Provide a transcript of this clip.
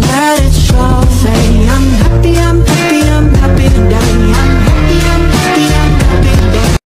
relax